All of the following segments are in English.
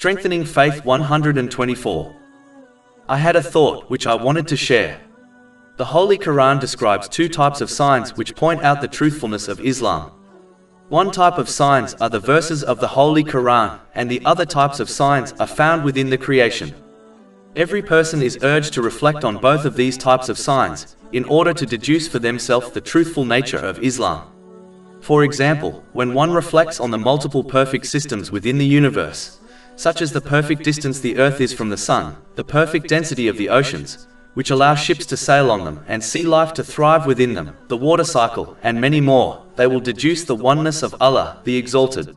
Strengthening Faith 124. I had a thought which I wanted to share. The Holy Quran describes two types of signs which point out the truthfulness of Islam. One type of signs are the verses of the Holy Quran, and the other types of signs are found within the creation. Every person is urged to reflect on both of these types of signs, in order to deduce for themselves the truthful nature of Islam. For example, when one reflects on the multiple perfect systems within the universe, such as the perfect distance the Earth is from the Sun, the perfect density of the oceans, which allow ships to sail on them and sea life to thrive within them, the water cycle, and many more, they will deduce the oneness of Allah, the Exalted.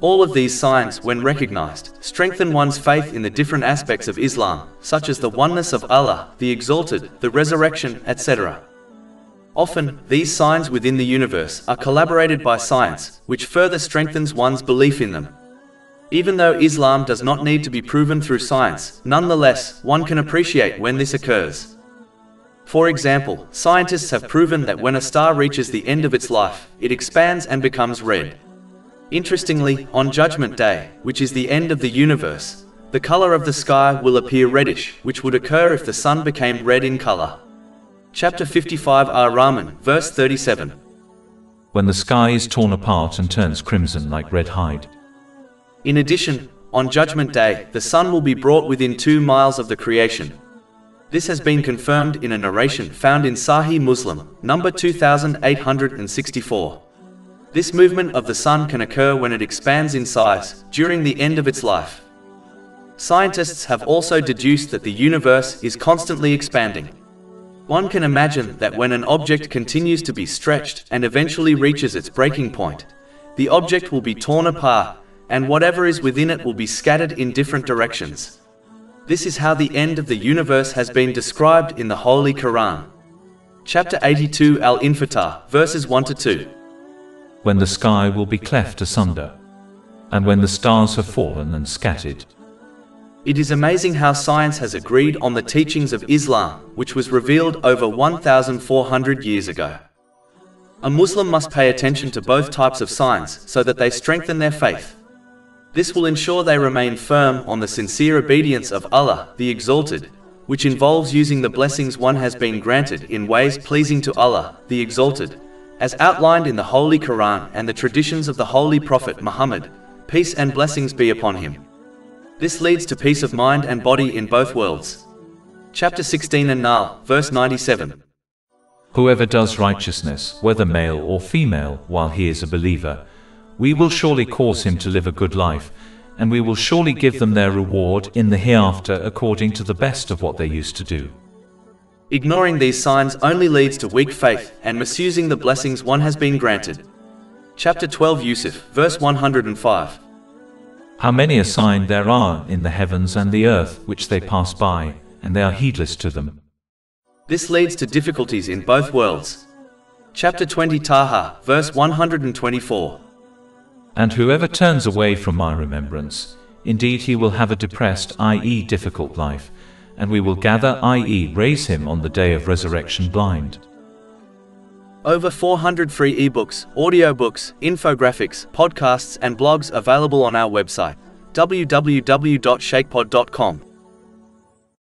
All of these signs, when recognized, strengthen one's faith in the different aspects of Islam, such as the oneness of Allah, the Exalted, the resurrection, etc. Often, these signs within the universe are collaborated by science, which further strengthens one's belief in them. Even though Islam does not need to be proven through science, nonetheless, one can appreciate when this occurs. For example, scientists have proven that when a star reaches the end of its life, it expands and becomes red. Interestingly, on Judgment Day, which is the end of the universe, the color of the sky will appear reddish, which would occur if the sun became red in color. Chapter 55 Ar-Rahman, verse 37. When the sky is torn apart and turns crimson like red hide, In addition, on Judgment Day, the sun will be brought within two miles of the creation. This has been confirmed in a narration found in Sahih Muslim, number 2864. This movement of the sun can occur when it expands in size, during the end of its life. Scientists have also deduced that the universe is constantly expanding. One can imagine that when an object continues to be stretched and eventually reaches its breaking point, the object will be torn apart, and whatever is within it will be scattered in different directions. This is how the end of the universe has been described in the Holy Quran. Chapter 82 Al Infitar, verses 1 to 2. when the sky will be cleft asunder, and when the stars have fallen and scattered. It is amazing how science has agreed on the teachings of Islam, which was revealed over 1,400 years ago. A Muslim must pay attention to both types of signs so that they strengthen their faith. This will ensure they remain firm on the sincere obedience of Allah, the Exalted, which involves using the blessings one has been granted in ways pleasing to Allah, the Exalted, as outlined in the Holy Quran and the traditions of the Holy Prophet Muhammad, peace and blessings be upon him. This leads to peace of mind and body in both worlds. Chapter 16 An Nahl, verse 97. Whoever does righteousness, whether male or female, while he is a believer, we will surely cause him to live a good life, and we will surely give them their reward in the hereafter according to the best of what they used to do. Ignoring these signs only leads to weak faith and misusing the blessings one has been granted. Chapter 12 Yusuf, verse 105. How many a sign there are in the heavens and the earth which they pass by, and they are heedless to them. This leads to difficulties in both worlds. Chapter 20 Taha, verse 124. And whoever turns away from my remembrance, indeed he will have a depressed, i.e., difficult life, and we will gather, i.e., raise him on the day of resurrection blind. Over 400 free ebooks, audiobooks, infographics, podcasts, and blogs available on our website www.shaykhpod.com.